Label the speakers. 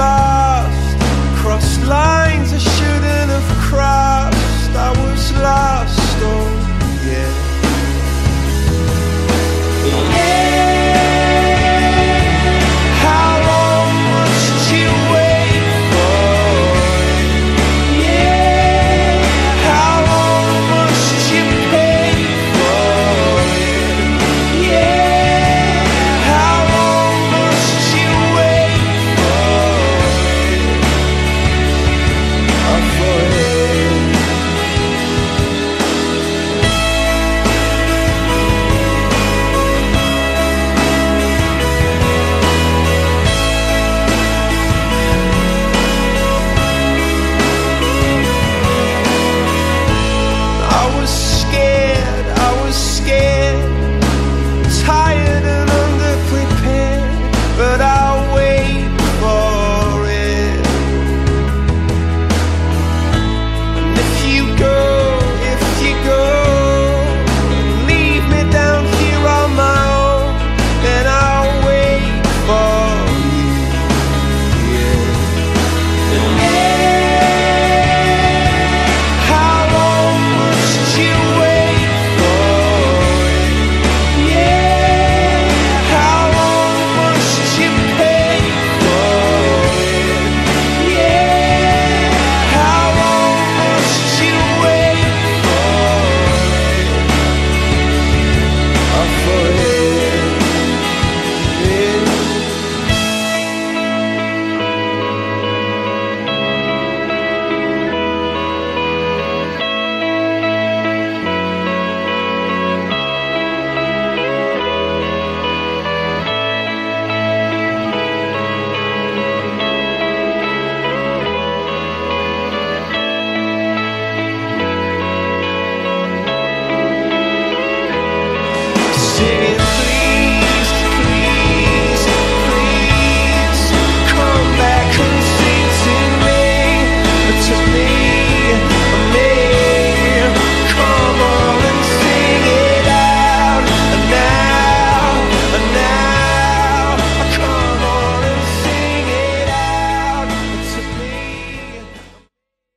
Speaker 1: lost, crossed lines.